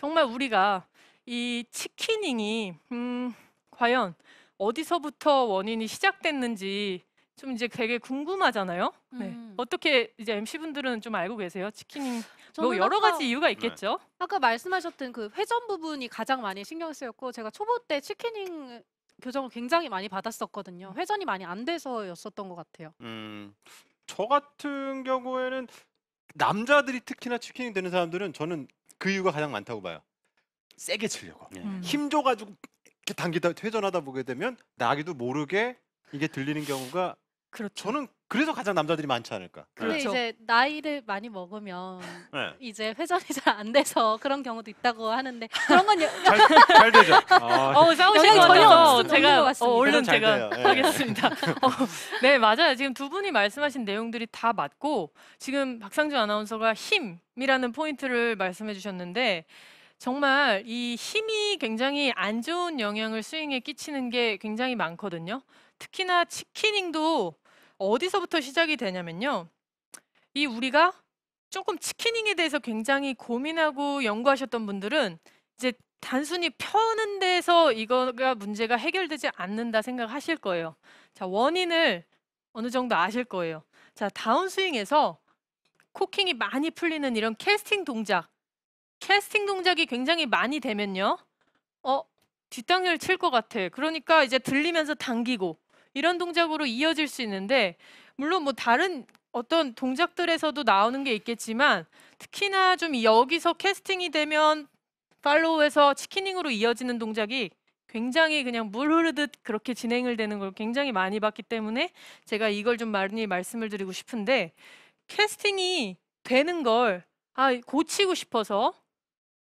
정말 우리가 이 치키닝이 음, 과연 어디서부터 원인이 시작됐는지 좀 이제 되게 궁금하잖아요. 네. 음. 어떻게 이제 MC 분들은 좀 알고 계세요? 치키닝 뭐 저는 여러 아까- 가지 이유가 있겠죠. 아까 말씀하셨던 그 회전 부분이 가장 많이 신경 쓰였고 제가 초보 때 치킨닝 교정을 굉장히 많이 받았었거든요. 회전이 많이 안 돼서였었던 것 같아요. 음, 저 같은 경우에는 남자들이 특히나 치킨이 되는 사람들은 저는 그 이유가 가장 많다고 봐요. 세게 치려고. 네. 음. 힘 줘가지고 이렇게 당기다 회전하다 보게 되면 나기도 모르게 이게 들리는 경우가 그렇죠. 저는 그래서 가장 남자들이 많지 않을까. 근데 그렇죠. 이제 나이를 많이 먹으면 네. 이제 회전이 잘 안 돼서 그런 경우도 있다고 하는데 그런 건 여- 잘, 잘 되죠. 아, 어 싸우신 영향이 것 전혀 같아서 없는 것 제가 어, 같습니다. 얼른 잘 제가 돼요. 예. 하겠습니다. 어, 네 맞아요. 지금 두 분이 말씀하신 내용들이 다 맞고 지금 박상주 아나운서가 힘이라는 포인트를 말씀해 주셨는데 정말 이 힘이 굉장히 안 좋은 영향을 스윙에 끼치는 게 굉장히 많거든요. 특히나 치키닝도 어디서부터 시작이 되냐면요. 이 우리가 조금 치키닝에 대해서 굉장히 고민하고 연구하셨던 분들은 이제 단순히 펴는 데서 이거가 문제가 해결되지 않는다 생각하실 거예요. 자, 원인을 어느 정도 아실 거예요. 자, 다운스윙에서 코킹이 많이 풀리는 이런 캐스팅 동작. 캐스팅 동작이 굉장히 많이 되면요. 어, 뒷땅을 칠 것 같아. 그러니까 이제 들리면서 당기고 이런 동작으로 이어질 수 있는데 물론 뭐 다른 어떤 동작들에서도 나오는 게 있겠지만 특히나 좀 여기서 캐스팅이 되면 팔로우에서 치키닝으로 이어지는 동작이 굉장히 그냥 물 흐르듯 그렇게 진행을 되는 걸 굉장히 많이 봤기 때문에 제가 이걸 좀 많이 말씀을 드리고 싶은데 캐스팅이 되는 걸 아, 고치고 싶어서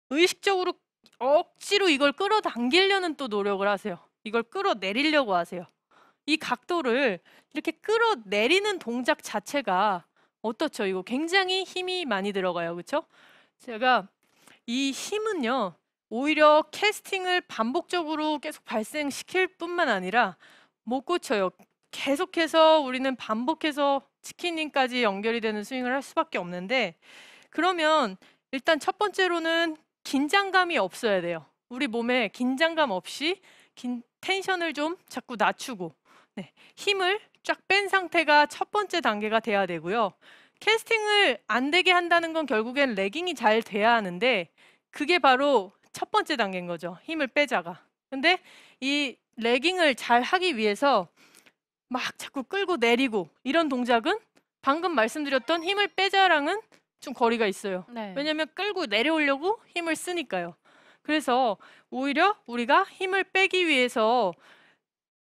의식적으로 억지로 이걸 끌어당기려는 또 노력을 하세요. 이걸 끌어내리려고 하세요. 이 각도를 이렇게 끌어내리는 동작 자체가 어떻죠? 이거 굉장히 힘이 많이 들어가요. 그렇죠? 제가 이 힘은요. 오히려 캐스팅을 반복적으로 계속 발생시킬 뿐만 아니라 못 고쳐요. 계속해서 우리는 반복해서 치킨닝까지 연결이 되는 스윙을 할 수밖에 없는데 그러면 일단 첫 번째로는 긴장감이 없어야 돼요. 우리 몸에 긴장감 없이 긴 텐션을 좀 자꾸 낮추고 네, 힘을 쫙 뺀 상태가 첫 번째 단계가 돼야 되고요. 캐스팅을 안 되게 한다는 건 결국엔 레깅이 잘 돼야 하는데 그게 바로 첫 번째 단계인 거죠. 힘을 빼자가. 근데 이 레깅을 잘 하기 위해서 막 자꾸 끌고 내리고 이런 동작은 방금 말씀드렸던 힘을 빼자랑은 좀 거리가 있어요. 네. 왜냐하면 끌고 내려오려고 힘을 쓰니까요. 그래서 오히려 우리가 힘을 빼기 위해서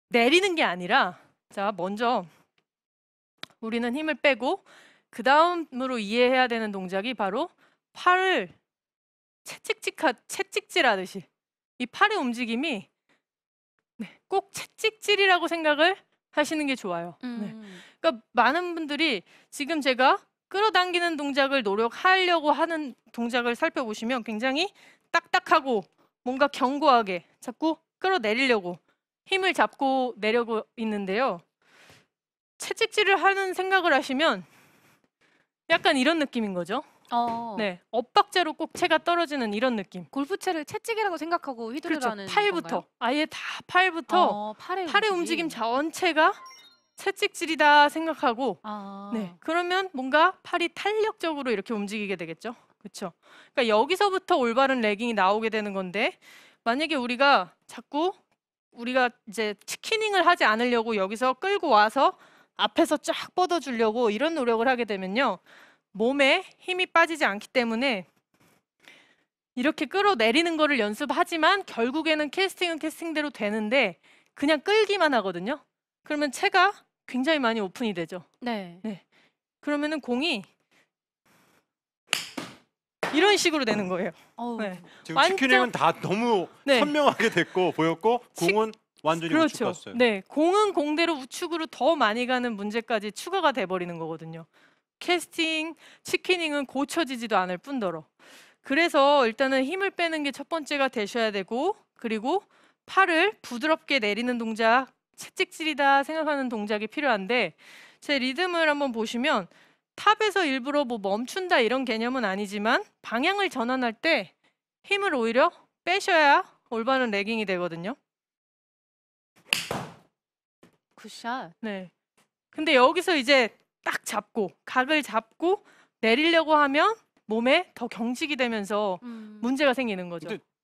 내리는 게 아니라 자 먼저 우리는 힘을 빼고 그 다음으로 이해해야 되는 동작이 바로 팔을 채찍질하 채찍질하듯이 이 팔의 움직임이 네, 꼭 채찍질이라고 생각을 하시는 게 좋아요. 네. 음. 그러니까 많은 분들이 지금 제가 끌어당기는 동작을 노력하려고 하는 동작을 살펴보시면 굉장히 딱딱하고 뭔가 견고하게 자꾸 끌어내리려고 힘을 잡고 내려고 있는데요. 채찍질을 하는 생각을 하시면 약간 이런 느낌인 거죠. 어. 네, 엇박자로 꼭 채가 떨어지는 이런 느낌. 골프채를 채찍이라고 생각하고 그렇죠. 휘두르라는 팔부터 건가요? 아예 다 팔부터 어, 팔의, 팔의 움직임 전체가 채찍질이다 생각하고 아. 네. 그러면 뭔가 팔이 탄력적으로 이렇게 움직이게 되겠죠. 그렇죠. 그러니까 여기서부터 올바른 레깅이 나오게 되는 건데 만약에 우리가 자꾸 우리가 이제 치키닝을 하지 않으려고 여기서 끌고 와서 앞에서 쫙 뻗어 주려고 이런 노력을 하게 되면요. 몸에 힘이 빠지지 않기 때문에 이렇게 끌어내리는 거를 연습하지만 결국에는 캐스팅은 캐스팅대로 되는데 그냥 끌기만 하거든요. 그러면 채가 굉장히 많이 오픈이 되죠. 네. 그러면은 공이 이런 식으로 되는 거예요. 어우. 네. 지금 완전- 치킨은 다 너무 네. 선명하게 됐고 보였고 치- 공은 완전히 우측 그렇죠. 갔어요. 네, 공은 공대로 우측으로 더 많이 가는 문제까지 추가가 돼 버리는 거거든요. 캐스팅, 치키닝은 고쳐지지도 않을 뿐더러. 그래서 일단은 힘을 빼는 게 첫 번째가 되셔야 되고 그리고 팔을 부드럽게 내리는 동작, 채찍질이다 생각하는 동작이 필요한데 제 리듬을 한번 보시면 top에서 일부러 뭐 멈춘다 이런 개념은 아니지만 방향을 전환할 때 힘을 오히려 빼셔야 올바른 lagging이 되거든요. Good shot. 네. 근데 여기서 이제 딱 잡고 각을 잡고 내리려고 하면 몸에 더 경직이 되면서 음. 문제가 생기는 거죠. 근데